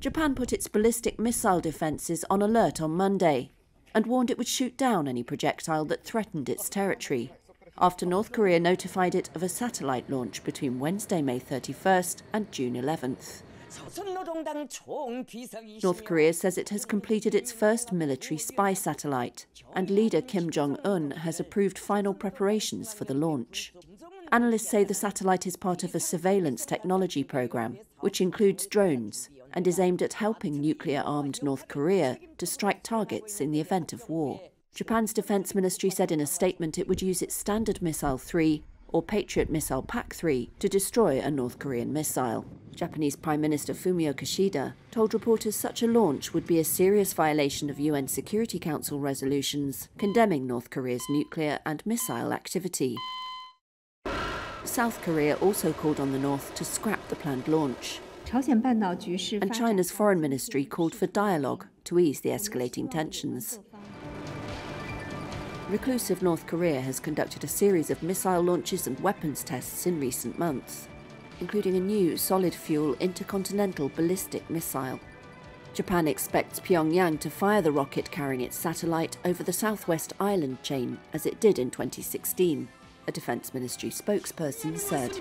Japan put its ballistic missile defences on alert on Monday and warned it would shoot down any projectile that threatened its territory, after North Korea notified it of a satellite launch between Wednesday, May 31st and June 11th. North Korea says it has completed its first military spy satellite, and leader Kim Jong un has approved final preparations for the launch. Analysts say the satellite is part of a surveillance technology program, which includes drones and is aimed at helping nuclear armed North Korea to strike targets in the event of war. Japan's defense ministry said in a statement it would use its Standard Missile 3 or Patriot Missile PAC 3 to destroy a North Korean missile. Japanese Prime Minister Fumio Kishida told reporters such a launch would be a serious violation of UN Security Council resolutions condemning North Korea's nuclear and missile activity. South Korea also called on the North to scrap the planned launch. And China's foreign ministry called for dialogue to ease the escalating tensions. Reclusive North Korea has conducted a series of missile launches and weapons tests in recent months, including a new solid fuel intercontinental ballistic missile. Japan expects Pyongyang to fire the rocket carrying its satellite over the southwest island chain as it did in 2016, a Defence Ministry spokesperson said.